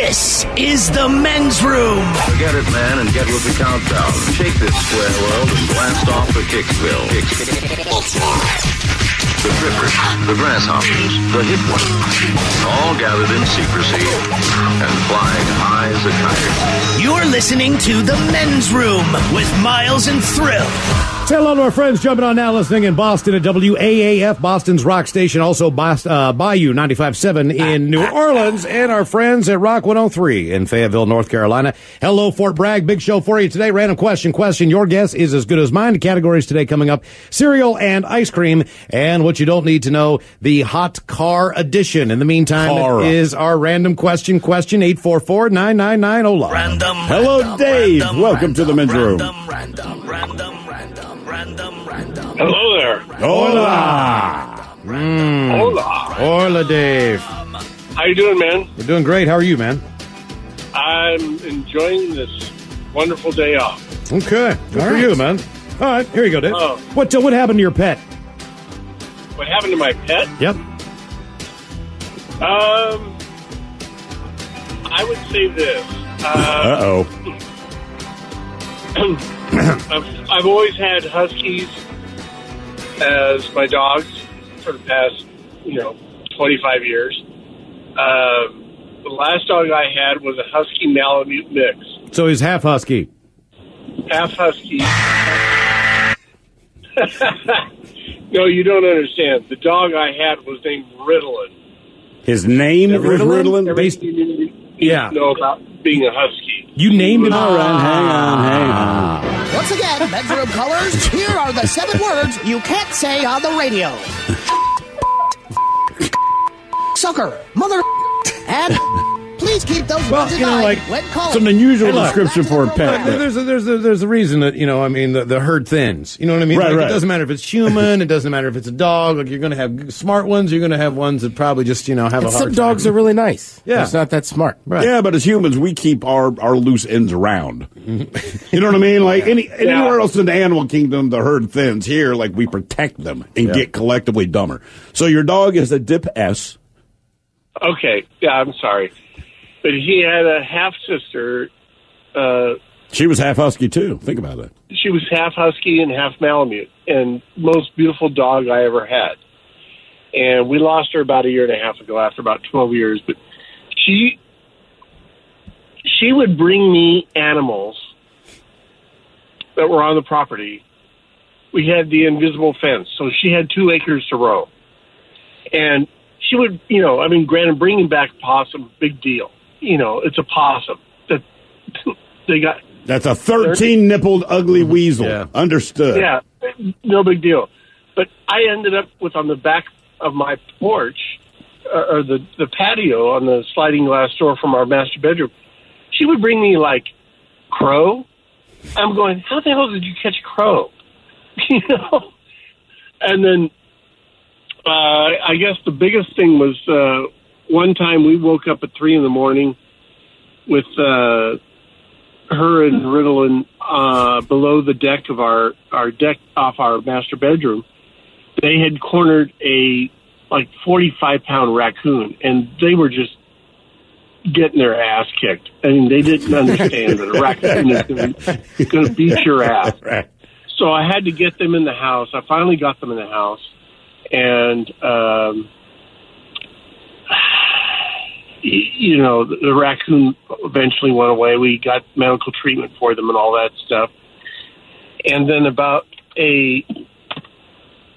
This is the men's room. Get it, man, and get with the countdown. Shake this square world and blast off the Kicksville. The trippers, the grasshoppers, the hip ones, all gathered in secrecy and flying high as a kite. You're listening to the men's room with Miles and Thrill. Say hello to our friends jumping on now, listening in Boston at WAAF, Boston's rock station, also Bos- uh, Bayou 95.7 in New Orleans, and our friends at Rock 103 in Fayetteville, North Carolina. Hello, Fort Bragg. Big show for you today. Random question, question. Your guess is as good as mine. The categories today coming up, cereal and ice cream, and what you don't need to know, the hot car edition. In the meantime, Car. it is our random question, question 844-999-OLA. Random. Hello, random, Dave. random, Welcome to the men's room. Hello there. Hola. Hola. Hola, Dave. How you doing, man? We're doing great. How are you, man? I'm enjoying this wonderful day off. Okay. Good for you, man. All right, here you go, Dave. Oh. What, uh, what happened to your pet? What happened to my pet? Yep. Um, I would say this. Uh, Uh oh. I've, I've always had huskies as my dogs for the past, you know, 25 years. Um, the last dog I had was a husky malamute mix, So he's half husky. half husky. no, you don't understand. The dog I had was named Ritalin. His name was Ritalin? Ritalin. Based- Everything you need Yeah. to know about being a husky. You named him. All right, hang on, hang on. Ah. Once again, bedroom colors, here are the seven words you can't say on the radio. Sucker, mother, and please keep those Well, words in you know, like, when calling. It's an unusual look. description for a pet. There- There's a, there's a, there's a reason that you know I mean the, the herd thins. You know what I mean? Right, Like, right. It doesn't matter if it's human. it doesn't matter if it's a dog. Like you're going to have smart ones. You're going to have ones that probably just you know have a And hard some dogs time. are really nice. Yeah. It's not that smart. Right. Yeah, but as humans, we keep our, our loose ends around. you know what I mean? Like any anywhere else in the animal kingdom, the herd thins. Here, like we protect them and Yeah. get collectively dumber. So your dog is a dip S. Okay, yeah, I'm sorry. But he had a half sister. Uh, She was half husky too. Think about that. she was half husky and half malamute, and most beautiful dog I ever had. And we lost her about a year and a half ago after about 12 years. But she she would bring me animals that were on the property. We had the invisible fence, so she had two acres to roam. And she would, you know, I mean, granted, bringing back possum, big deal. You know, it's a possum that they got That's a thirteen nippled ugly weasel. Yeah. Understood. yeah, no big deal. But I ended up with on the back of my porch uh, or the the patio on the sliding glass door from our master bedroom. She would bring me like crow. I'm going, how the hell did you catch crow? you know, and then uh, I guess the biggest thing was uh, one time we woke up at three in the morning with uh, her and Ritalin uh, below the deck of our our deck off our master bedroom. They had cornered a like forty five pound raccoon, and they were just getting their ass kicked. I mean, they didn't understand that a raccoon is going to beat your ass. Right. So I had to get them in the house. I finally got them in the house, and um, you know the, the raccoon eventually went away. We got medical treatment for them and all that stuff. And then about a,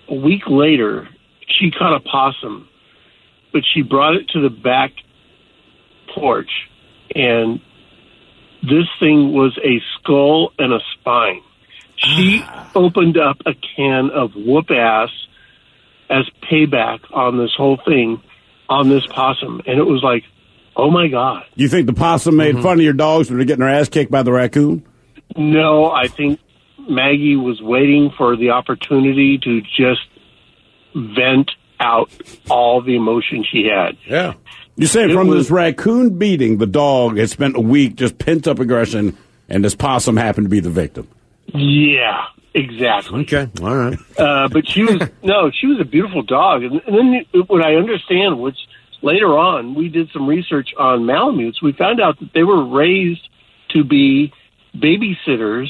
a week later, she caught a possum, but she brought it to the back porch, and this thing was a skull and a spine. She ah. opened up a can of whoop ass as payback on this whole thing on this possum, and it was like, oh my god. You think the possum made Mm-hmm. fun of your dogs when they're getting their ass kicked by the raccoon? No, I think Maggie was waiting for the opportunity to just vent out all the emotion she had. Yeah. You say It from was- this raccoon beating, the dog had spent a week just pent up aggression, and this possum happened to be the victim. Yeah, exactly. Okay. All right. Uh, but she was no, she was a beautiful dog, and, and then what I understand, which later on, we did some research on Malamutes. We found out that they were raised to be babysitters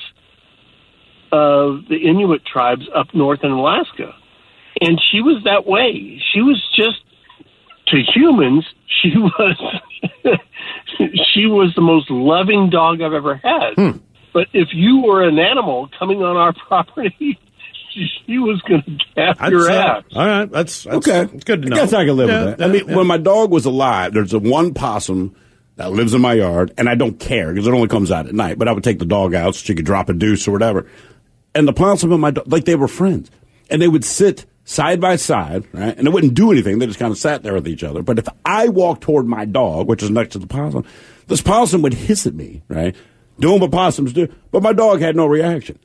of the Inuit tribes up north in Alaska. And she was that way. She was just, to humans, she was, she was the most loving dog I've ever had. Hmm. But if you were an animal coming on our property, she was going to cap That's, your uh, ass. all right, that's, that's Okay, It's good to know. I guess I can live Yeah, with that. I mean, yeah. when my dog was alive, there's a one possum that lives in my yard, and I don't care because it only comes out at night. But I would take the dog out so she could drop a deuce or whatever. And the possum and my dog, like they were friends, and they would sit side by side, right? And they wouldn't do anything. They just kind of sat there with each other. But if I walked toward my dog, which is next to the possum, this possum would hiss at me, right? Doing what possums do. But my dog had no reaction.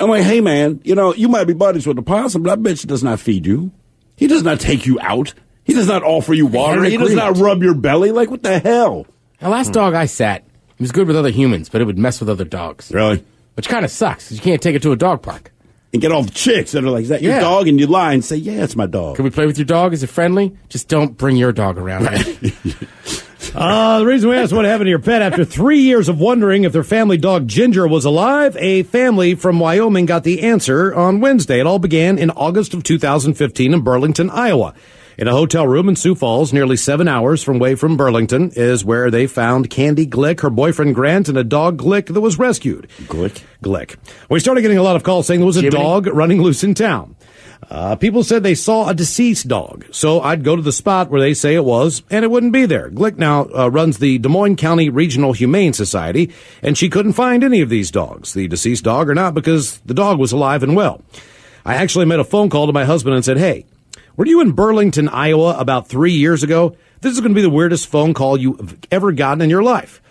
I'm like, hey man, you know, you might be buddies with the possum, but I bet he does not feed you. He does not take you out. He does not offer you water. He does not rub your belly. Like, what the hell? The last hmm. dog I sat, he was good with other humans, but it would mess with other dogs. Really? Which kind of sucks because you can't take it to a dog park. And get all the chicks that are like, is that your Yeah. dog? And you lie and say, yeah, it's my dog. Can we play with your dog? Is it friendly? Just don't bring your dog around. here. Uh, the reason we asked what happened to your pet after three years of wondering if their family dog Ginger was alive, a family from Wyoming got the answer on Wednesday. It all began in August of 2015 in Burlington, Iowa. In a hotel room in Sioux Falls, nearly seven hours from away from Burlington, is where they found Candy Glick, her boyfriend Grant, and a dog Glick that was rescued. Glick? Glick. We started getting a lot of calls saying there was a Jiminy. dog running loose in town. Uh, people said they saw a deceased dog, so I'd go to the spot where they say it was, and it wouldn't be there. Glick now uh, runs the Des Moines County Regional Humane Society, and she couldn't find any of these dogs, the deceased dog or not, because the dog was alive and well. I actually made a phone call to my husband and said, "Hey, were you in Burlington, Iowa, about three years ago? This is going to be the weirdest phone call you've ever gotten in your life."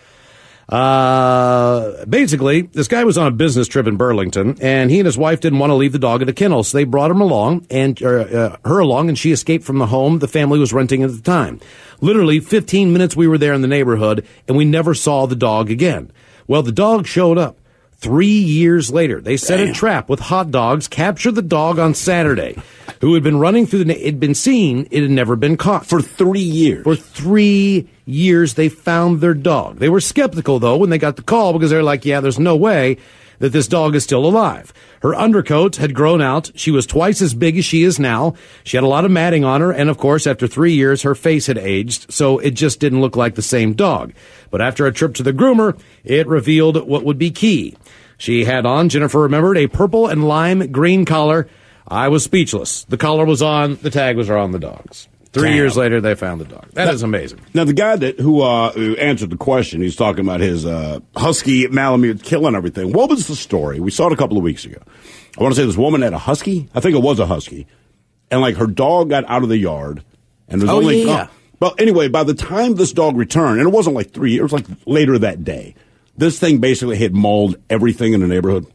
Uh, basically, this guy was on a business trip in Burlington, and he and his wife didn't want to leave the dog at a kennel, so they brought him along and uh, uh, her along, and she escaped from the home the family was renting at the time. Literally, 15 minutes we were there in the neighborhood, and we never saw the dog again. Well, the dog showed up. Three years later, they set a trap with hot dogs, captured the dog on Saturday, who had been running through the, it'd been seen, it had never been caught. For three years. For three years, they found their dog. They were skeptical, though, when they got the call because they're like, yeah, there's no way that this dog is still alive. Her undercoat had grown out. She was twice as big as she is now. She had a lot of matting on her. And of course, after three years, her face had aged. So it just didn't look like the same dog. But after a trip to the groomer, it revealed what would be key. She had on, Jennifer remembered, a purple and lime green collar. I was speechless. The collar was on, the tag was on the dogs. Three Damn. years later, they found the dog. That is amazing. Now, the guy that who, uh, who answered the question, he's talking about his uh, husky Malamute killing everything. What was the story? We saw it a couple of weeks ago. I want to say this woman had a husky. I think it was a husky, and like her dog got out of the yard, and was Oh, only. yeah. Well, anyway, by the time this dog returned, and it wasn't like three, it was like later that day. This thing basically had mauled everything in the neighborhood.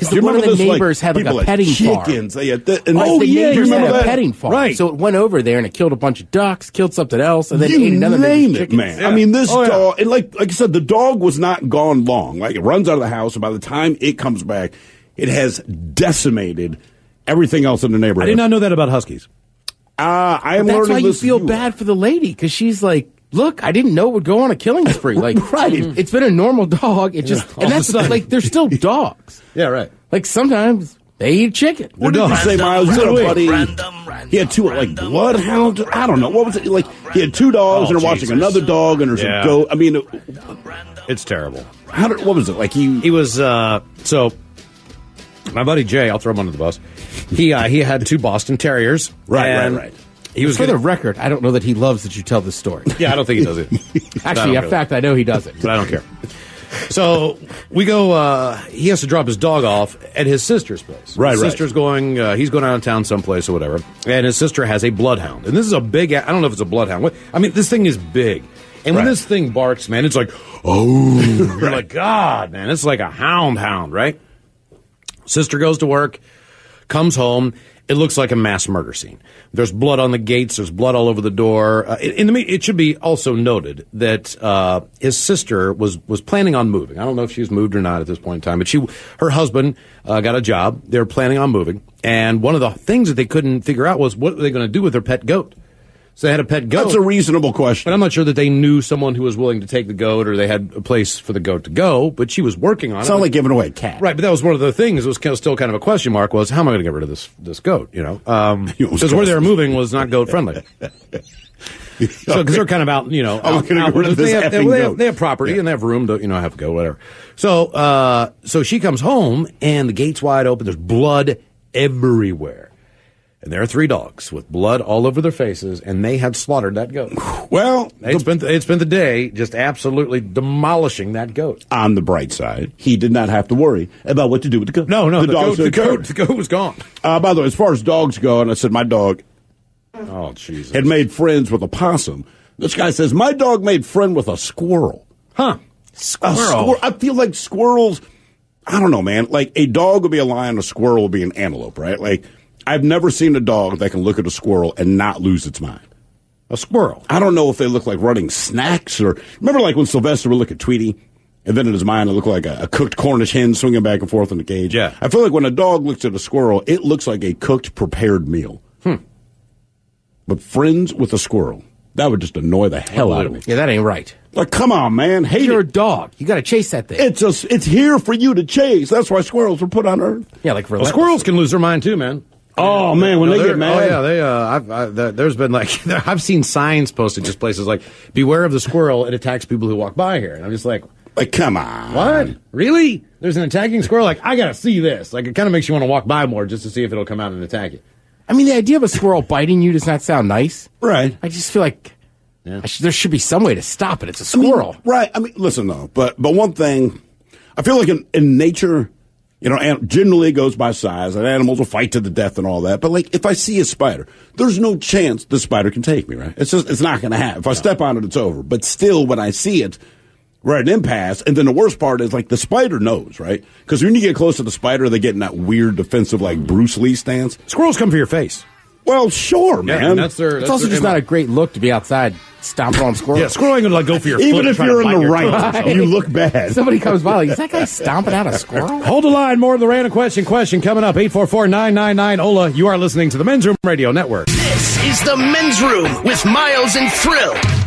'Cause one of the this, like, neighbors had like a petting farm. chickens. Yeah, th- and Like, oh the yeah, neighbors remember had that? a petting farm, Right. so it went over there and it killed a bunch of ducks, killed something else, and then you ate another name it, chickens. man. I mean, this Oh, yeah. dog, and like like I said, the dog was not gone long. Like it runs out of the house, and by the time it comes back, it has decimated everything else in the neighborhood. I did not know that about huskies. Uh, I am That's learning why you feel view. bad for the lady because she's like, "Look, I didn't know it would go on a killing spree." Like, Right. It's been a normal dog. It just All and that's sudden. like they're still dogs. Yeah, right. Like sometimes they eat chicken. What did you say, Miles? You had a buddy. Random, random, He had two like bloodhounds. I don't know what was it like. He had two dogs, Oh, and they're watching another dog, and there's Yeah. a goat. I mean, It's terrible. how did, what was it like? He He was uh so my buddy Jay, I'll throw him under the bus. He uh, he had two Boston Terriers. Right, right, right. He was For the gonna, record, I don't know that he loves that you tell this story. Yeah, I don't think he does it. Actually, in care. fact, I know he doesn't. but I don't care. So we go. Uh, he has to drop his dog off at his sister's place. Right, his right. Sister's going. Uh, he's going out of town someplace or whatever. And his sister has a bloodhound. And this is a big. I don't know if it's a bloodhound. I mean, this thing is big. And when Right. this thing barks, man, it's like, oh, you're like, God, man, it's like a hound, hound, right? Sister goes to work, comes home. It looks like a mass murder scene. There's blood on the gates. There's blood all over the door. Uh, in the it should be also noted that uh, his sister was was planning on moving. I don't know if she's moved or not at this point in time, but she her husband uh, got a job. They were planning on moving, and one of the things that they couldn't figure out was what were they going to do with their pet goat. So they had a pet goat. That's a reasonable question. But I'm not sure that they knew someone who was willing to take the goat or they had a place for the goat to go, but she was working on It's it. not like giving away a cat. Right, but that was one of the things. It was kind of still kind of a question mark. Was how am I going to get rid of this this goat? You know, um, because where they were moving was not goat friendly. So because they're kind of out, you know, I'm out, out- they, have, they, have, they have property and they have room to you know have a goat, whatever. So uh, so she comes home and the gate's wide open. There's blood everywhere, and there are three dogs with blood all over their faces, and they had slaughtered that goat. Well, They the- spent they spent the day just absolutely demolishing that goat. on the bright side, he did not have to worry about what to do with the goat. No, no, the, goat, dogs the goat, the goat was gone. Uh, by the way, as far as dogs go, and I said my dog Oh Jesus! had made friends with a possum. This guy says my dog made friend with a squirrel. Huh? Squirrel. I feel like squirrels. I don't know, man. Like a dog would be a lion, a squirrel would be an antelope, right? Like I've never seen a dog that can look at a squirrel and not lose its mind. A squirrel. I don't know if they look like running snacks or remember like when Sylvester would look at Tweety and then in his mind it looked like a, a cooked Cornish hen swinging back and forth in the cage. Yeah. I feel like when a dog looks at a squirrel, it looks like a cooked prepared meal. Hmm. But friends with a squirrel, that would just annoy the hell out of me. Yeah, that ain't right. Like, come on, man, hate You're a dog. You got to chase that thing. It's just it's here for you to chase. That's why squirrels were put on Earth. yeah, like Well, relentless. squirrels can lose their mind too, man. Oh man, when No, they get mad, Oh yeah, they. Uh, I've, I, there- there's been like I've seen signs posted just places like "Beware of the squirrel. It attacks people who walk by here." And I'm just like, like come on, what? Really? There's an attacking squirrel? Like I gotta see this. Like it kind of makes you want to walk by more just to see if it'll come out and attack you. I mean, the idea of a squirrel biting you does not sound nice. Right. I just feel like Yeah. Should, there should be some way to stop it. It's a I mean, squirrel. right. I mean, listen though, but but one thing, I feel like in, in nature, you know, generally it goes by size, and animals will fight to the death and all that. But like, if I see a spider, there's no chance the spider can take me. Right? It's just it's not going to happen. If I step on it, it's over. But still, when I see it. We're at an impasse, and then the worst part is like the spider knows, right? Because when you get close to the spider, they get in that weird defensive, like Bruce Lee stance. Squirrels come for your face. Well, sure, man. and that's their. It's that's also their just MO. not a great look to be outside stomping on squirrels. Yeah, squirrel ain't gonna like go for your foot Even and if you're in the your right, you look bad. Somebody comes by, like, is that guy stomping out a squirrel? Hold the line. More of the random question question coming up. 844-999 Ola. You are listening to the Men's Room Radio Network. This is the men's room with Miles and Thrill.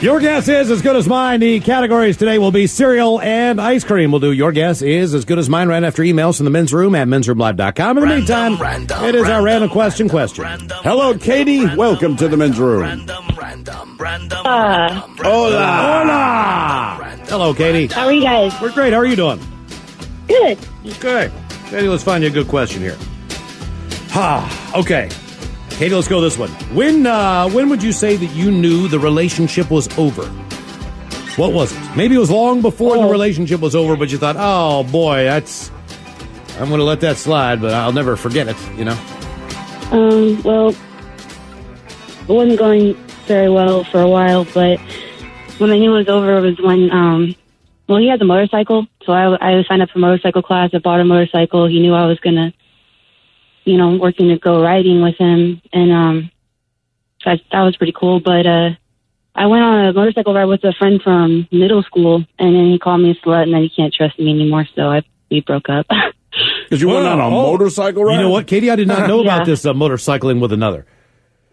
Your guess is as good as mine. The categories today will be cereal and ice cream. We'll do your guess is as good as mine right after emails from the men's room at mensroomlive.com. In the Random, meantime, random, it is our random, random question random, question. random, Hello, Katie. random, Welcome to the men's room. Random, random, random, Uh, random, Hola. Hola. Hello, Katie. how are you guys? We're great. How are you doing? Good. Okay. Katie, let's find you a good question here. Ha. Okay. Katie, let's go this one. When uh, when would you say that you knew the relationship was over? What was it? Maybe it was long before the Oh. relationship was over, but you thought, "Oh boy, that's I'm going to let that slide, but I'll never forget it." You know? Um, well, it wasn't going very well for a while, but when I knew it was over was when, um, well, he had the motorcycle, so I, I signed up for motorcycle class. I bought a motorcycle. He knew I was gonna, you know, working to go riding with him, and um, that that was pretty cool. But uh, I went on a motorcycle ride with a friend from middle school, and then he called me a slut, and then he can't trust me anymore, so I we broke up. Because you went on a Oh, motorcycle ride. You know what, Katie? I did not know Yeah. about this uh, motorcycling with another.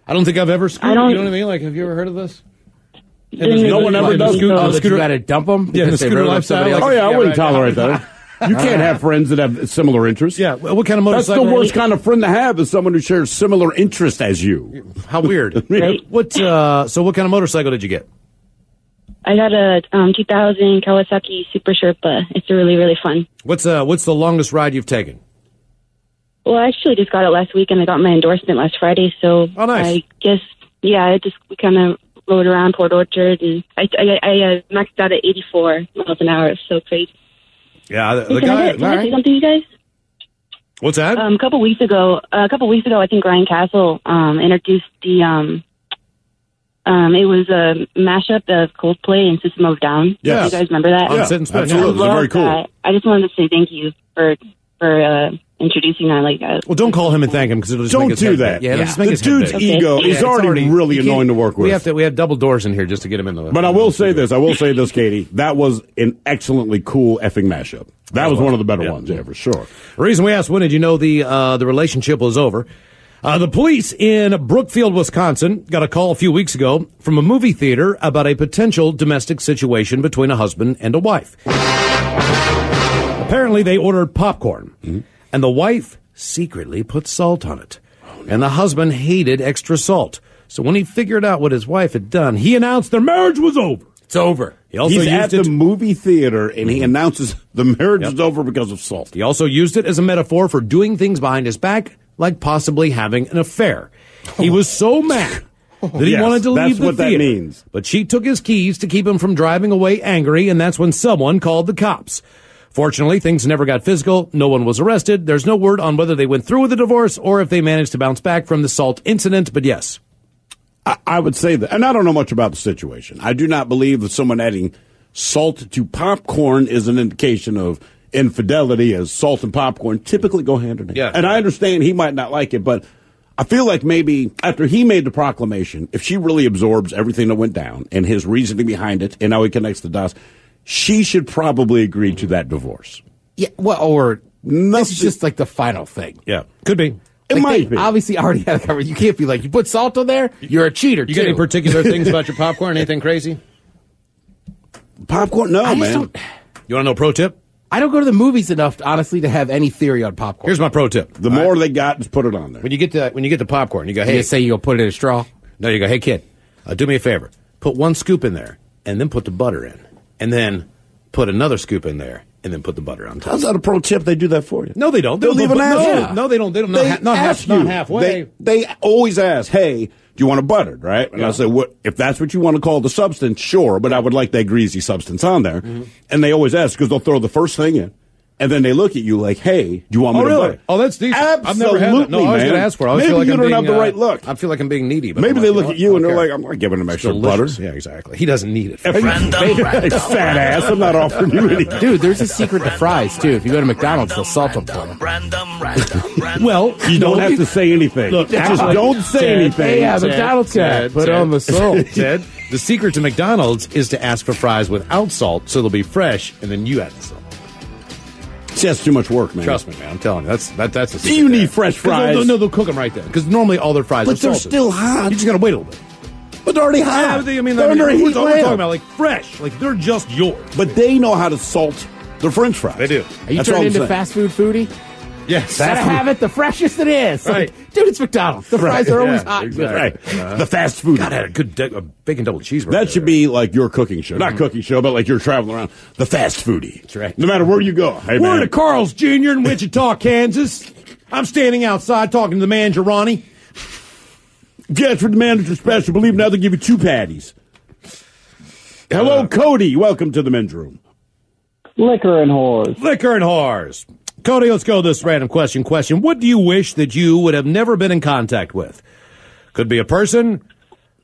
I don't think I've ever scooted. I don't- You know what I mean? Like, have you ever heard of this? Didn't- No one ever the does. scooter- the that scooter- you got to dump them? Yeah, the scooter lifestyle. Oh yeah, I wouldn't right. tolerate that. You can't have friends that have similar interests. Yeah. What kind of motorcycle? That's the worst kind of friend to have is someone who shares similar interest as you. How weird. Right. What? Uh, so, what kind of motorcycle did you get? I got a um, 2000 Kawasaki Super Sherpa. It's really, really fun. What's uh, what's the longest ride you've taken? Well, I actually just got it last week, and I got my endorsement last Friday. So Oh, nice. I guess, yeah, I just kind of rode around Port Orchard, and I, I, I uh, maxed out at 84 miles an hour. It's so crazy. Yeah, the, the guy. can I say something, you guys? What's that? Um, a couple weeks ago, uh, a couple weeks ago, I think Ryan Castle um, introduced the. Um, um, it was a mashup of Coldplay and System of a Down. Yeah, You guys remember that? On Sit absolutely. yeah. It very cool. that. I just wanted to say thank you for for uh, introducing that. Like, uh, well, don't call him and thank him because it'll just Don't make his do head that. Yeah, Yeah. just make The his dude's big. ego Okay. is it's already you really annoying to work with. We have to. We have double doors in here just to get him in the. But I will say this. I will say this, Katie. That was an excellently cool effing mashup. That was one of the better Yeah. ones, yeah, for sure. The reason we asked when did you know the uh, the relationship was over? Uh, the police in Brookfield, Wisconsin, got a call a few weeks ago from a movie theater about a potential domestic situation between a husband and a wife. Apparently, they ordered popcorn, and the wife secretly put salt on it. And the husband hated extra salt. So when he figured out what his wife had done, he announced their marriage was over. It's over. He also He's used at it. the movie theater and he mm-hmm. announces the marriage is over because of salt. He also used it as a metaphor for doing things behind his back, like possibly having an affair. He was so mad that he Yes, wanted to leave the what that theater. means. But she took his keys to keep him from driving away angry, and that's when someone called the cops. Fortunately, things never got physical. No one was arrested. There's no word on whether they went through with the divorce or if they managed to bounce back from the salt incident, but yes. I, I would say that, and I don't know much about the situation. I do not believe that someone adding salt to popcorn is an indication of infidelity, as salt and popcorn typically go hand in hand. Yeah. And I understand he might not like it, but I feel like maybe after he made the proclamation, if she really absorbs everything that went down and his reasoning behind it, and how he connects the dots, she should probably agree to that divorce. Yeah, well, or this is just like the final thing. Yeah. Could be. It Like, might they be. Obviously, already had a cover. You can't be like, you put salt on there, you're a cheater. You got any particular things about your popcorn? Anything crazy? Popcorn? No, I just man. don't. You want to know a pro tip? I don't go to the movies enough, honestly, to have any theory on popcorn. Here's my pro tip. The more they got, just put it on there. When you get to when you get the popcorn, you go, hey, just say you go put it in a straw. No, you go, hey kid, uh, do me a favor. Put one scoop in there, and then put the butter in, and then put another scoop in there, and then put the butter on top. How's that a pro tip? They do that for you. No, they don't. They They'll don't even ask no, you. no, they don't. They don't. Not, They not, half, ask not you. halfway. They, they always ask, "Hey, do you want it buttered?" Right? And I Yeah. say, "What if that's what you want to call the substance? Sure, but I would like that greasy substance on there." Mm-hmm. And they always ask because they'll throw the first thing in, and then they look at you like, "Hey, do you want me Oh, to really? butter?" Oh, that's decent. Absolutely, I've never had that. No, I was man. going to ask for it. I Maybe feel like you I'm don't being, have the uh, right look. I feel like I'm being needy. But Maybe I'm they look you at you and they're don't like, "I'm not giving him It's extra delicious. butter." Yeah, exactly. He doesn't need it. Random, random, Fat ass. I'm not offering you anything. Dude, there's a secret to fries, too. If you go to McDonald's, they'll salt them for you. random, random, random. well, You don't have to say anything. Look, just don't say anything. Hey, yeah, Ted, McDonald's guy. Ted, Put on the salt. Ted, the secret to McDonald's is to ask for fries without salt, so they'll be fresh, and then you add the salt. See, that's too much work, man. Trust me, man. I'm telling you, that's that, that's a Do you need fresh 'Cause they'll- fries? No, no, they'll cook them right there. Because normally all their fries are. But are they're salted. still hot. You just gotta wait a little bit. But they're already hot. Yeah, they- I mean, they're I mean, under a we're, heat we're talking about like fresh, like they're just yours. But they know how to salt their French fries. They do. Are you That's turning into saying. fast food foodie? Yes, Gotta have it the freshest it is. Like, dude, it's McDonald's. The fries are always Yeah, hot. exactly. Right. the fast food. God, I had a good de- a bacon double cheeseburger. that should be like your cooking show. Not cooking show, but like you're traveling around. The fast foodie. That's right. No matter where you go. Hey, We're man. at Carl's Jr. in Wichita, Kansas. I'm standing outside talking to the manager, Ronnie. Guess for the manager special. Believe now they give you two patties. Hello, Uh, Cody. Welcome to the men's room. Liquor and whores. Liquor and whores. Cody, let's go this random question. Question: What do you wish that you would have never been in contact with? Could be a person,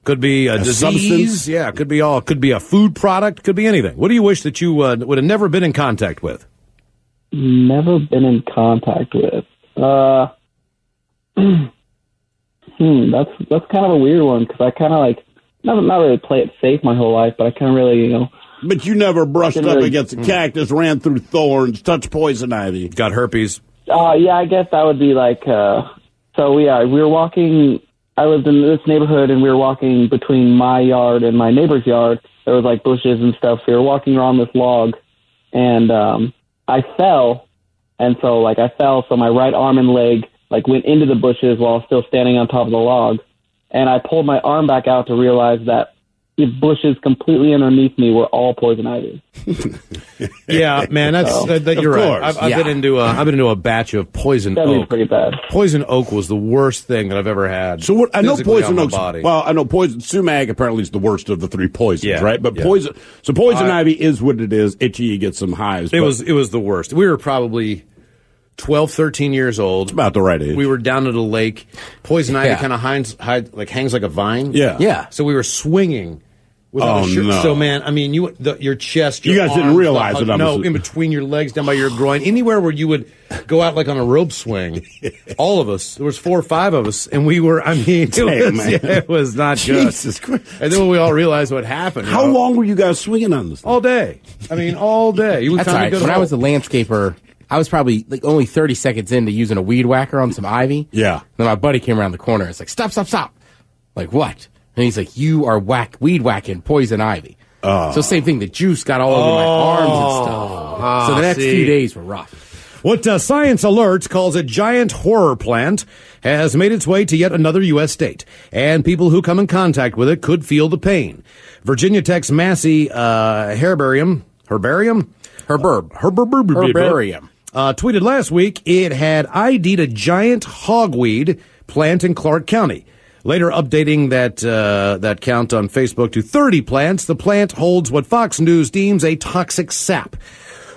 could be a, disease, substance? yeah, could be all, could be a food product, could be anything. What do you wish that you uh, would have never been in contact with? Never been in contact with. Uh, hmm, that's that's kind of a weird one because I kind of like not not really play it safe my whole life, but I kind of really you know But you never brushed up really- against a cactus, ran through thorns, touched poison ivy. Got herpes. Uh, yeah, I guess that would be like, uh, so yeah, we were walking, I lived in this neighborhood and we were walking between my yard and my neighbor's yard. There was like bushes and stuff. We were walking around this log and, um, I fell. And so like I fell, so my right arm and leg like went into the bushes while still standing on top of the log. And I pulled my arm back out to realize that the bushes completely underneath me were all poison ivy. Yeah, man, that's So, that, that, you're right. I've, I've Yeah. been into a I've been into a batch of poison That'd be oak. pretty bad. Poison oak was the worst thing that I've ever had. So what? I know poison oak. Well, I know poison sumac apparently is the worst of the three poisons, Yeah, right? But yeah. poison. So poison I- ivy is what it is. Itchy, you get some hives. It but was it was the worst. We were probably 12, 13 years old. about the right age. We were down at a lake. Poison ivy Yeah. kind of hangs, hide, like hangs like a vine. Yeah. Yeah. So we were swinging. Without Oh, a shirt. no. So man, I mean, you the, your chest, You your guys didn't arms, realize the, it, I'm No, assuming. in between your legs, down by your groin, anywhere where you would go out like on a rope swing. all of us. There was four or five of us, and we were. I mean, it, Damn, was, man. yeah, it was not good. Jesus Christ. And then when we all realized what happened, you How know, long were you guys swinging on this? Thing? All day. I mean, all day. You That's all finally right. When I was a landscaper I was probably like only 30 seconds into using a weed whacker on some ivy. Yeah. Then my buddy came around the corner. It's like, stop, stop, stop. Like, what? And he's like, you are whack, weed whacking poison ivy. So same thing. The juice got all over my arms and stuff. so the next see. few days were rough. What uh, Science Alert calls a giant horror plant has made its way to yet another U.S. state, and people who come in contact with it could feel the pain. Virginia Tech's Massey uh, Herbarium, Herbarium, Herberb. Herberb, Herbarium. Uh, tweeted last week it had ID'd a giant hogweed plant in Clarke County. Later updating that uh, that count on Facebook to 30 plants, the plant holds what Fox News deems a toxic sap,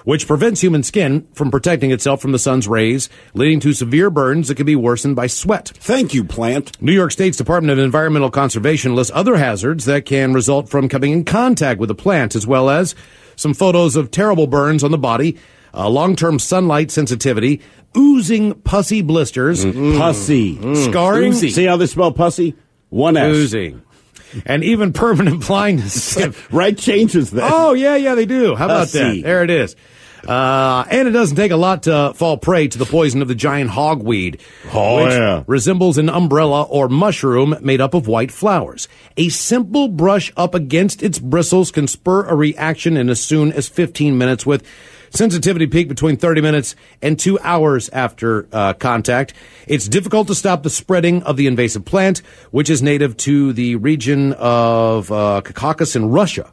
which prevents human skin from protecting itself from the sun's rays, leading to severe burns that can be worsened by sweat. Thank you, plant. New York State's Department of Environmental Conservation lists other hazards that can result from coming in contact with the plant, as well as some photos of terrible burns on the body, uh, long-term sunlight sensitivity, oozing pussy blisters, Pussy. scarring, See how they spell pussy? One S. oozing, and even permanent blindness. Right changes that. oh yeah, yeah, they do. How about that? There it is. Uh, and it doesn't take a lot to fall prey to the poison of the giant hogweed, Oh, which yeah. resembles an umbrella or mushroom made up of white flowers. A simple brush up against its bristles can spur a reaction in as soon as 15 minutes with sensitivity peak between 30 minutes and two hours after uh, contact. It's difficult to stop the spreading of the invasive plant, which is native to the region of uh, Caucasus in Russia.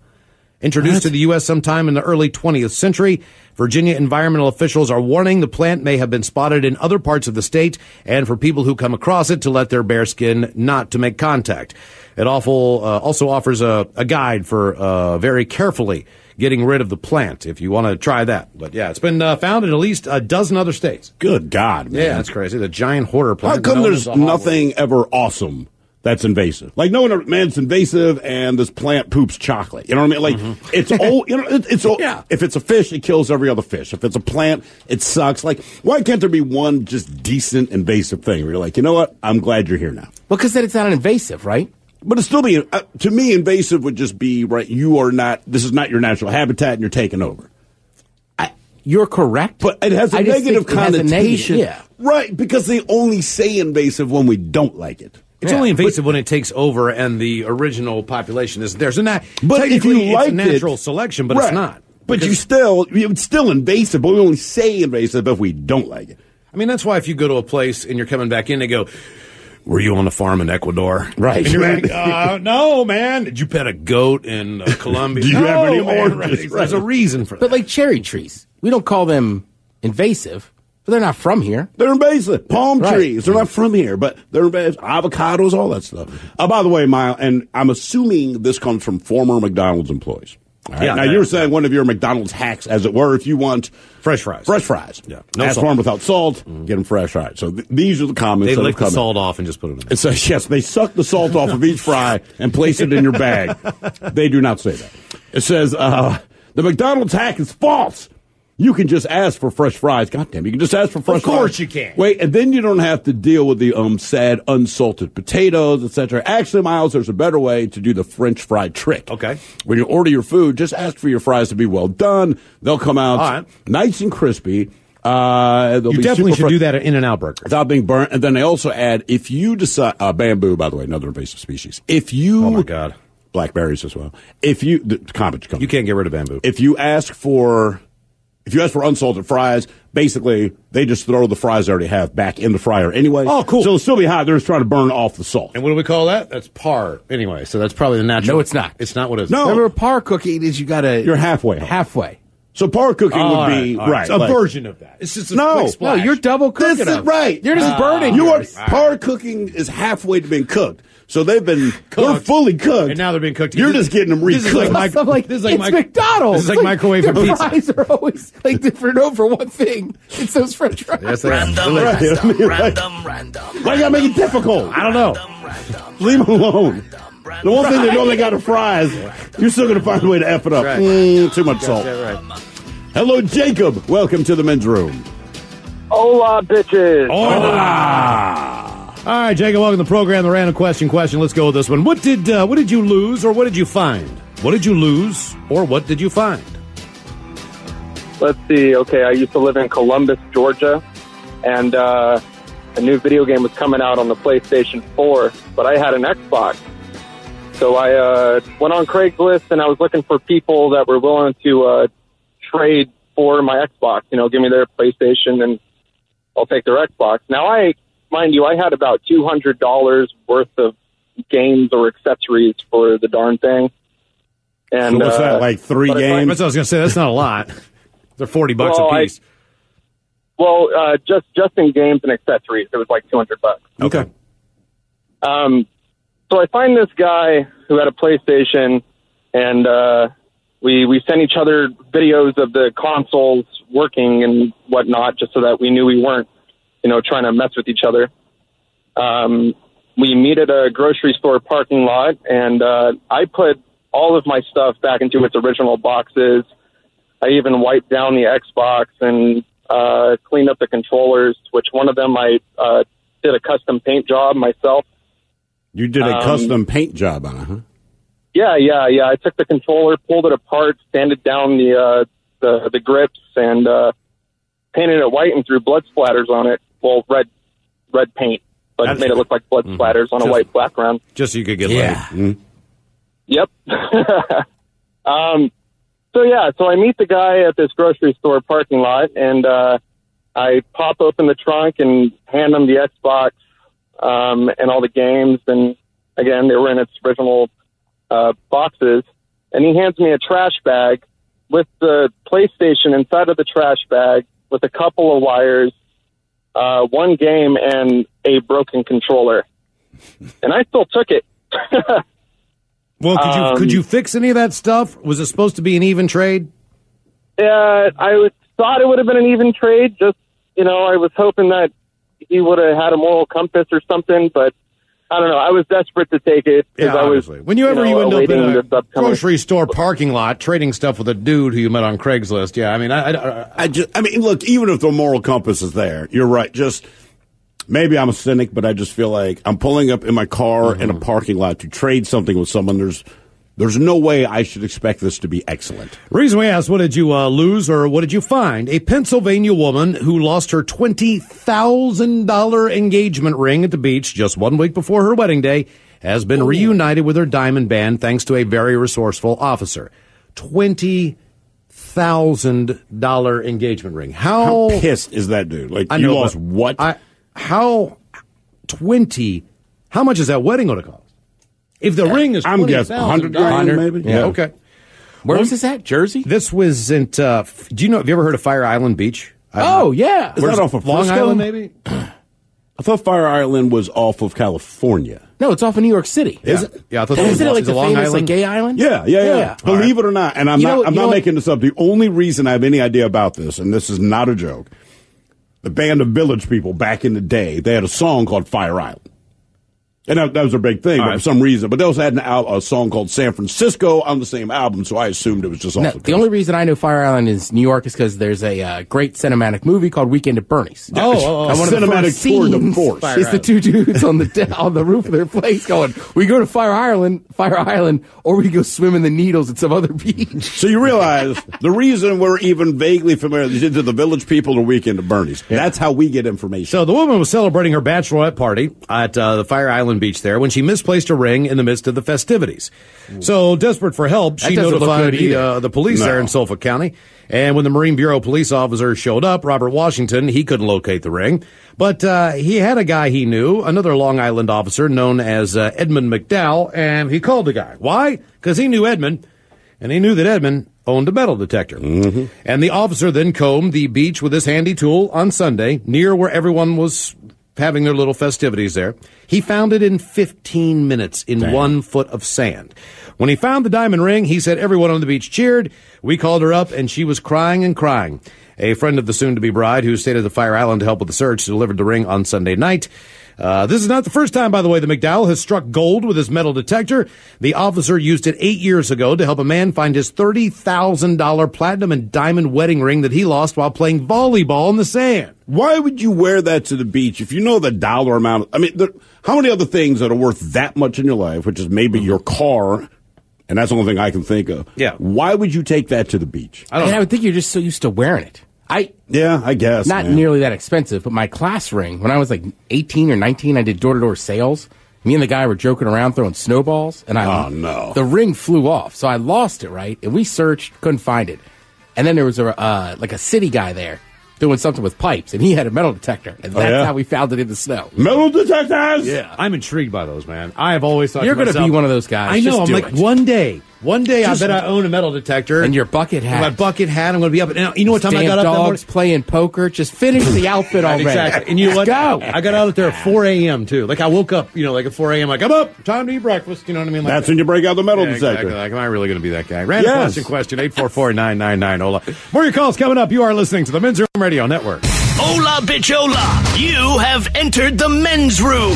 Introduced to the U.S. sometime in the early 20th century, Virginia environmental officials are warning the plant may have been spotted in other parts of the state and for people who come across it to let their bare skin not to make contact. It awful, uh, also offers a, a guide for uh, very carefully getting rid of the plant if you want to try that. But yeah, it's been uh, found in at least a dozen other states. Good God, man. Yeah, that's crazy. The giant hoarder plant. How come there's as a nothing ever awesome that's invasive? Like no one, man, it's invasive, and this plant poops chocolate. You know what I mean? Like it's old. You know, it, it's old. Yeah. If it's a fish, it kills every other fish. If it's a plant, it sucks. Like why can't there be one just decent invasive thing where you're like, you know what? I'm glad you're here now. Well, because then it's not an invasive, right? But it's still be uh, to me invasive would just be right. You are not. This is not your natural habitat, and you're taking over. I, you're correct. But it has a I negative think it has a connotation, negative- yeah. right? Because they only say invasive when we don't like it. It's Yeah. only invasive when it takes over and the original population is there. So not, But if technically you it's a natural it, selection, but Right. it's not. But you Because- still, it's still invasive. But we only say invasive if we don't like it. I mean, that's why if you go to a place and you're coming back in, they go, "Were you on a farm in Ecuador?" Right. And you're like, uh, "No, man. Did you pet a goat in uh, Colombia? Do you no, have any man. oranges? Right. There's a reason for that. But like cherry trees, we don't call them invasive, but they're not from here. They're invasive. Palm Right. trees. They're not from here, but they're invasive. Avocados, all that stuff. Oh, by the way, Mile, and I'm assuming this comes from former McDonald's employees. Right? Yeah. now, you were saying one of your McDonald's hacks, as it were, if you want Fresh fries. fresh fries. Yeah. No Ask salt. for them without salt, get them fresh. All right. So th- these are the comments they that lick the salt off and just put it in. It says, yes, they suck the salt off of each fry and place it in your bag. They do not say that. It says, uh, the McDonald's hack is false. You can just ask for fresh fries. God damn, you can just ask for fresh fries. Of course you can. Wait, and then you don't have to deal with the um sad unsalted potatoes, etc. Actually, Miles, there's a better way to do the French fry trick. Okay. When you order your food, just ask for your fries to be well done. They'll come out right. nice and crispy. Uh, You be definitely should fre- do that at In-N-Out Burger. without being burnt. And then they also add if you decide uh, bamboo, by the way, another invasive species. If you Oh, my God. blackberries as well. If you the comes. You can't get rid of bamboo. If you ask for if you ask for unsalted fries, basically they just throw the fries they already have back in the fryer anyway. Oh, cool. So it'll still be hot. They're just trying to burn off the salt. and what do we call that? That's par. Anyway, so that's probably the natural. No, it's not. It's not what it is. No. Remember, par cooking is you got to You're halfway home. halfway. So par cooking All would be right, It's a like- version of that. It's just a No. quick No, you're double cooking. This is right. You're just ah. burning. You are yours. par cooking is halfway to being cooked. So they've been cooked. they're fully cooked. and now they're being cooked. You're This- just getting them This is like, recooked. mic- like, this is like it's mic- McDonald's. This is like microwave the pizza. fries are always like different over one thing. It's those French fries. Yes, they. Random, Right. random, I mean, like- random, random. Why you gotta make it difficult? I don't know. Random, Leave them alone. The one thing they know they got to fries, you're still going to find a way to F it up. Right. Mm, too much salt. Hello, Jacob. Welcome to the men's room. Hola, bitches. Hola. All right, Jacob, welcome to the program. The random question question. Let's go with this one. What did uh, what did you lose or what did you find? What did you lose or what did you find? let's see. Okay, I used to live in Columbus, Georgia, and uh, a new video game was coming out on the PlayStation 4, but I had an Xbox. So I uh, went on Craigslist and I was looking for people that were willing to uh, trade for my Xbox. You know, give me their PlayStation and I'll take their Xbox. Now, I mind you, I had about two hundred dollars worth of games or accessories for the darn thing. And so what's uh, that, like three but I games? That's what I was going to say. That's not a lot. They're 40 bucks Well, a I- piece. Well, uh, just just in games and accessories, it was like two hundred bucks. Okay. Um, so I find this guy who had a PlayStation, and uh, we we sent each other videos of the consoles working and whatnot, just so that we knew we weren't, you know, trying to mess with each other. Um, we meet at a grocery store parking lot, and uh, I put all of my stuff back into its original boxes. I even wiped down the Xbox and uh, cleaned up the controllers, which one of them I uh, did a custom paint job myself. You did a Um, custom paint job on it, huh? Yeah, yeah, yeah. I took the controller, pulled it apart, sanded down the uh, the the grips, and uh, painted it white and threw blood splatters on it. Well, red red paint, but That's- made it look like blood splatters on a white background. Just so you could get Yeah. laid. Yep. um, so yeah, so I meet the guy at this grocery store parking lot, and uh, I pop open the trunk and hand him the Xbox um, and all the games, and again they were in its original uh, boxes, and he hands me a trash bag with the PlayStation inside of the trash bag with a couple of wires, uh, one game, and a broken controller, and I still took it. Well, could you Um, could you fix any of that stuff? Was it supposed to be an even trade? Yeah, I was, thought it would have been an even trade. Just you know, I was hoping that he would have had a moral compass or something, but I don't know. I was desperate to take it because I was. obviously. Whenever you, know, end up in a grocery store parking lot trading stuff with a dude who you met on Craigslist, yeah, I mean, I, I, I just, I mean, look, even if the moral compass is there, you're right. Just maybe I'm a cynic, but I just feel like I'm pulling up in my car in a mm-hmm. parking lot to trade something with someone. There's, there's no way I should expect this to be excellent. Reason we asked, what did you uh, lose or what did you find? A Pennsylvania woman who lost her $20,000 engagement ring at the beach just one week before her wedding day has been reunited with her diamond band thanks to a very resourceful officer. $20,000 engagement ring. How, How pissed is that dude? Like I you know, lost what? I, how 20 How much is that wedding going to cost? If the ring is I'm guessing $20,000, 100 maybe? Yeah. Yeah. Okay. Where was this at? Jersey? This was in. Uh, do you know? Have you ever heard of Fire Island Beach? Oh, yeah. Is Where's that off of Long Frisco? Island, maybe? I thought Fire Island was off of California. No, it's off of New York City. Is it? Yeah, I thought that was it like is the Long famous Island? like gay island? Yeah, yeah, yeah. Yeah. Believe it or not, and I'm You not, know- I'm not know what- making this up. The only reason I have any idea about this, and this is not a joke, the band of Village People back in the day, they had a song called Fire Island. And that, that was a big thing, but for some reason. But they also had an al- a song called San Francisco on the same album, so I assumed it was just No, off the the only reason I know Fire Island is New York is because there's a uh, great cinematic movie called Weekend at Bernie's. Oh, oh, oh. And one of the Cinematic tour de force. Fire is the two dudes on the de- on the roof of their place going, "We go to Fire Island, Fire Island, or we go swim in the Needles at some other beach." So you realize the reason we're even vaguely familiar is either the Village People or Weekend at Bernie's. That's how we get information. So the woman was celebrating her bachelorette party at uh, the Fire Island beach there when she misplaced a ring in the midst of the festivities. So desperate for help, she notified the, uh, the police there in Suffolk County. And when the Marine Bureau police officer showed up, Robert Washington, he couldn't locate the ring. But uh, he had a guy he knew, another Long Island officer known as uh, Edmund McDowell, and he called the guy. Why? Because he knew Edmund, and he knew that Edmund owned a metal detector. And the officer then combed the beach with his handy tool on Sunday near where everyone was having their little festivities there. He found it in 15 minutes in one foot of sand. When he found the diamond ring, he said everyone on the beach cheered. We called her up and she was crying and crying. A friend of the soon to be bride who stayed at the Fire Island to help with the search delivered the ring on Sunday night. Uh, this is not the first time, by the way, that McDowell has struck gold with his metal detector. The officer used it eight years ago to help a man find his $30,000 platinum and diamond wedding ring that he lost while playing volleyball in the sand. Why would you wear that to the beach if you know the dollar amount? I mean, there, how many other things that are worth that much in your life, which is maybe your car And that's the only thing I can think of. Yeah. Why would you take that to the beach? I don't and know. I would think you're just so used to wearing it. I Yeah, I guess. not man. nearly that expensive, but my class ring when I was like 18 or 19, I did door to door sales. Me and the guy were joking around throwing snowballs, and I Oh, no. the ring flew off, so I lost it. Right, and we searched, couldn't find it. And then there was a uh, like a city guy there doing something with pipes, and he had a metal detector, and Oh, that's yeah? how we found it in the snow. Metal detectors? Yeah. I'm intrigued by those, man. I have always thought You're to gonna myself- be one of those guys. I know. Just I'm do like it. one day, one day. Just- I bet I own a metal detector And your bucket hat. My bucket hat. I'm going to be up. And you know what time I got up that morning? dogs playing poker. Just finish the outfit Right, already. Exactly. And you know what? Go. I got out there at 4 a.m. too. Like I woke up, you know, like at 4 a.m. Like I'm up. Time to eat breakfast. You know what I mean? Like That's that. when you break out the metal Yeah, detector. exactly. Like, am I really going to be that guy? Random Yes. question, question, 844-999, Ola. More your calls coming up. You are listening to the Men's Room Radio Network. Hola, bichola. You have entered the men's room.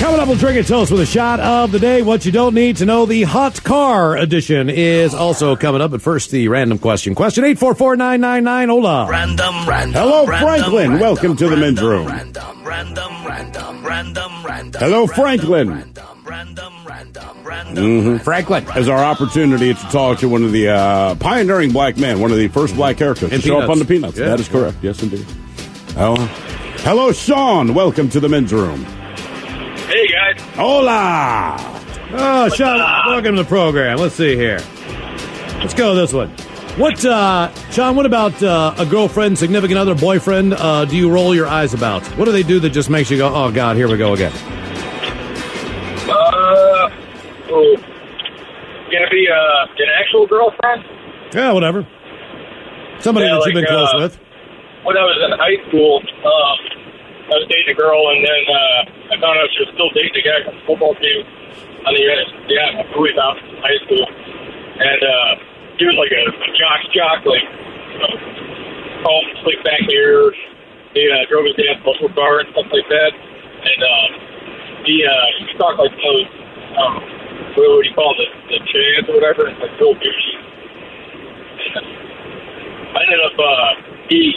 Coming up, we'll drink a toast with a shot of the day. What you don't need to know. The hot car edition is also coming up. But first, the random question. Question 844999. Hola. Random, random. Hello, random, Franklin. random, Welcome to the men's room. Random, random, random, random, random. Hello, Franklin. Random, random, random, random. Franklin. As our opportunity to talk to one of the uh, pioneering black men, one of the first black characters In to show up on the Peanuts. Yeah. That is correct. Yes, indeed. Oh. Hello, Sean. Welcome to the men's room. Hey guys, Hola. Oh, Sean, welcome to the program. Let's see here. Let's go this one. What, uh, Sean, what about uh, a girlfriend, significant other, boyfriend, uh, do you roll your eyes about? What do they do that just makes you go, oh, God, here we go again? uh, oh, gonna be uh, an actual girlfriend. Yeah, whatever. Somebody Yeah, that you've like, been close uh, with. When I was in high school, um, I was dating a girl, and then uh, I found out she was still dating a guy from the football team on the US, yeah, out Mountain High School, and uh, he was like a, jock jock, like you know, home sleep back here. He uh, drove his dad's muscle car and stuff like that, and uh, he uh, he talked like those, um, what would you call it, the, chans or whatever, like Bill douchey. I ended up uh, he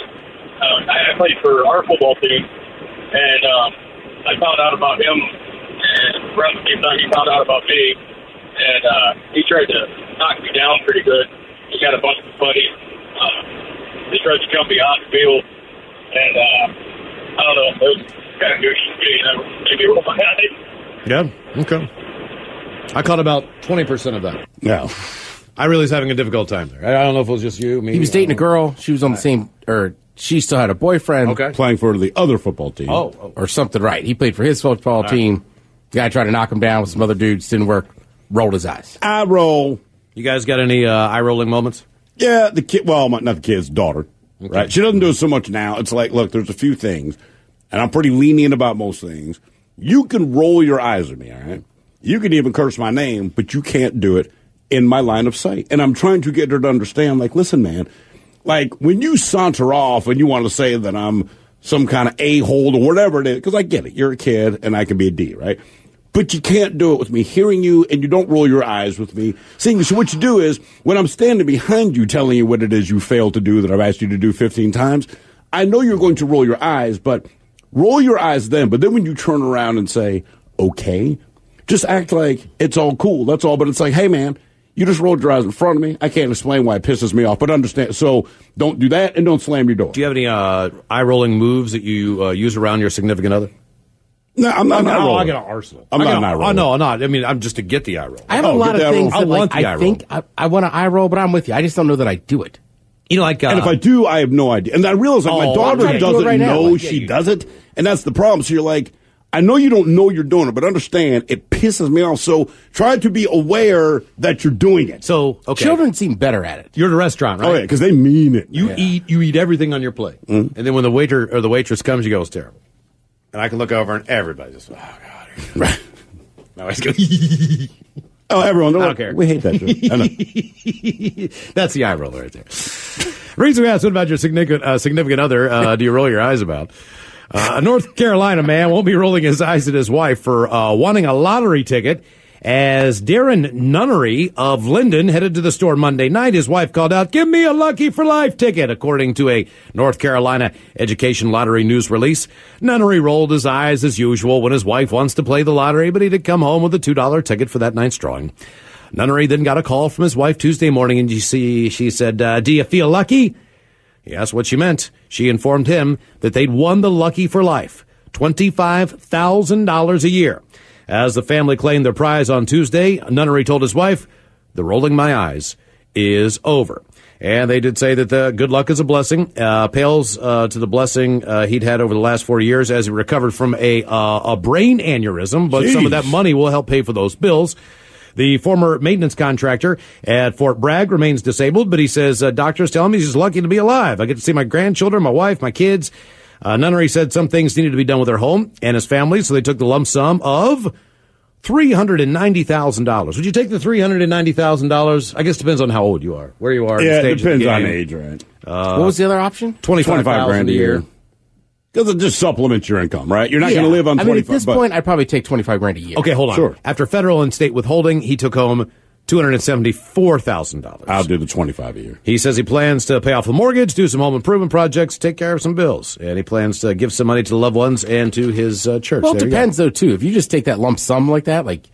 uh, I I played for our football team, and um, I found out about him, and around the same time he found out about me, and uh, he tried to knock me down pretty good. He got a bunch of buddies. Uh, they tried to jump me out the field, and uh, I don't know, it was kind of douchey to me. and I maybe roll my eyes. Yeah, okay. I caught about 20% of that. Yeah. I really was having a difficult time there. I I don't know if it was just you, me. He was dating a girl. She was on the same, or she still had a boyfriend. Okay. Playing for the other football team. Oh, oh. Or something, right. He played for his football team. The guy tried to knock him down with some other dudes. Didn't work. Rolled his eyes. I roll. You guys got any uh, eye rolling moments? Yeah, the kid. Well, my- not the kid's daughter. Right. She doesn't do it so much now. It's like, look, there's a few things, and I'm pretty lenient about most things. You can roll your eyes at me, all right? You can even curse my name, but you can't do it in my line of sight. And I'm trying to get her to understand, like, listen, man, like when you saunter off and you want to say that I'm some kind of a hole or whatever it is, because I get it, you're a kid and I can be a D, right? But you can't do it with me hearing you, and you don't roll your eyes with me seeing you. So what you do is, when I'm standing behind you, telling you what it is you failed to do that I've asked you to do 15 times, I know you're going to roll your eyes, but roll your eyes then. But then when you turn around and say, "Okay," just act like it's all cool. That's all. But it's like, hey, man, you just rolled your eyes in front of me. I can't explain why it pisses me off, but understand. So don't do that, and don't slam your door. Do you have any uh, eye rolling moves that you uh, use around your significant other? No, I'm not. I, an eye oh, roller. I got an arsenal. I'm I not got an eye Oh, roller. no, I'm not. I mean, I'm just to get the eye roll. I have Oh, a lot of things roll. that I want like, the eye I roll. think I, I want to eye roll, but I'm with you. I just don't know that I do it. You know, like, uh, And if I do, I have no idea. And I realize that my Oh, daughter I'm trying to do doesn't right know Like, yeah, she you- does it, and that's the problem. So you're like, I know you don't know you're doing it, but understand it pisses me off. So try to be aware that you're doing it. so okay, Children seem better at it. you're at a restaurant, right? Oh yeah, because they mean it. You eat you eat everything on your plate, Mm-hmm. and then when the waiter or the waitress comes, you go, "It's terrible." And I can look over and everybody's just, oh god, Right. I always go. Oh, everyone, they're I like, don't care. We hate that. Shit. I know. That's the eye roller right there. Reason we asked, what about your significant, uh, significant other uh, do you roll your eyes about? Uh, a North Carolina man won't be rolling his eyes at his wife for uh, wanting a lottery ticket. As Darren Nunnery of Linden headed to the store Monday night, his wife called out, Give me a Lucky for Life ticket, according to a North Carolina Education Lottery news release. Nunnery rolled his eyes as usual when his wife wants to play the lottery, but he did come home with a $2 ticket for that night's drawing. Nunnery then got a call from his wife Tuesday morning, and see, she said, uh, "Do you feel lucky?" He asked what she meant. She informed him that they'd won the Lucky for Life, twenty-five thousand dollars a year. As the family claimed their prize on Tuesday, Nunnery told his wife, "The rolling my eyes is over." And they did say that the good luck is a blessing, uh, pales uh, to the blessing uh, he'd had over the last four years as he recovered from a uh, a brain aneurysm. But some of that money will help pay for those bills. The former maintenance contractor at Fort Bragg remains disabled, but he says uh, doctors tell him he's just lucky to be alive. I get to see my grandchildren, my wife, my kids. Uh, Nunnery said some things needed to be done with their home and his family, so they took the lump sum of three hundred and ninety thousand dollars. Would you take the three hundred and ninety thousand dollars? I guess it depends on how old you are, where you are. Yeah, the it stage the depends on age, right? Uh, what was the other option? Twenty-five 25 grand a year. Because it just supplements your income, right? You're not going to live on I 25 mean, at this but- point, I'd probably take twenty five grand a year. Okay, hold on. Sure. After federal and state withholding, he took home two hundred and seventy-four thousand dollars. I'll do the 25 a year. He says he plans to pay off the mortgage, do some home improvement projects, take care of some bills, and he plans to give some money to loved ones and to his uh, church. Well, it There you depends though too. If you just take that lump sum like that, like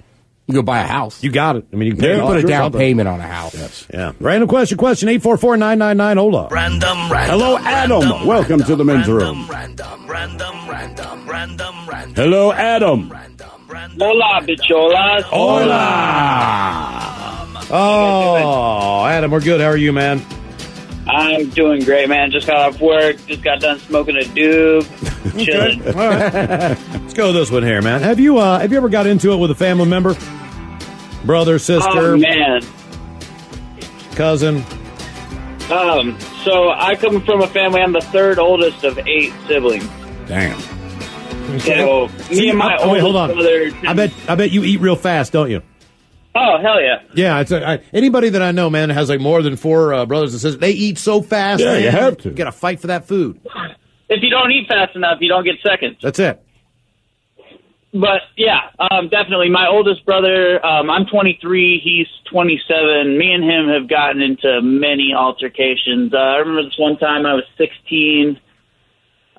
you go buy a house, You got it. I mean, you can pay you it put a down something. payment on a house. Yes. Yeah. Random question. Question eight four four nine nine nine. Hold on. Random, random. Hello, Adam. random, Welcome to the men's room. Random, random, random, random, random. Hello, Adam. Hola, bicholas. Hola. Oh, Adam, we're good. How are you, man? I'm doing great, man. Just got off work. Just got done smoking a doob. Chilling. All right. Let's go with this one here, man. Have you uh, have you ever got into it with a family member, brother, sister, Oh man. cousin? Um. So I come from a family. I'm the third oldest of eight siblings. Damn. So me and my oh, wait, oldest hold on. brother. I bet I bet you eat real fast, don't you? Oh hell yeah. Yeah, it's a, I, anybody that I know, man, has like more than four uh, brothers and sisters. They eat so fast. Yeah, man. you have to. Got to fight for that food. If you don't eat fast enough, you don't get seconds. That's it. But yeah, um, definitely. My oldest brother, um, I'm 23. He's 27. Me and him have gotten into many altercations. Uh, I remember this one time I was 16.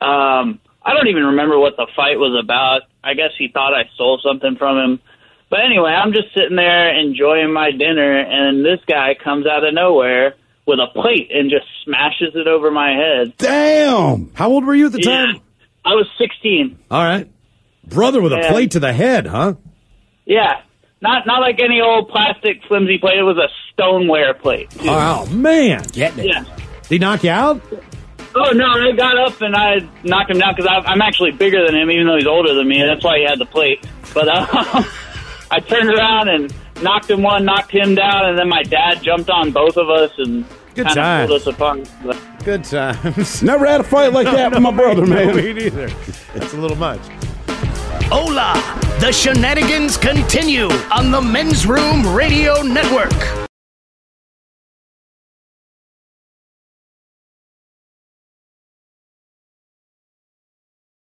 Um, I don't even remember what the fight was about. I guess he thought I stole something from him. But anyway, I'm just sitting there enjoying my dinner, and this guy comes out of nowhere with a plate and just smashes it over my head. Damn. How old were you at the Yeah. time? I was 16. All right, brother with a Yeah. plate to the head, huh? Yeah. Not not like any old plastic flimsy plate. It was a stoneware plate. Oh man, Getting it. Yeah. did he knock you out? Oh no! I got up and I knocked him down because I'm actually bigger than him, even though he's older than me. That's why he had the plate. But uh, I turned around and knocked him one, knocked him down, and then my dad jumped on both of us and Good kind times. of pulled us apart. Good times. Never had a fight like that with my brother, No, man. me neither. It's a little much. Hola! The shenanigans continue on the Men's Room Radio Network.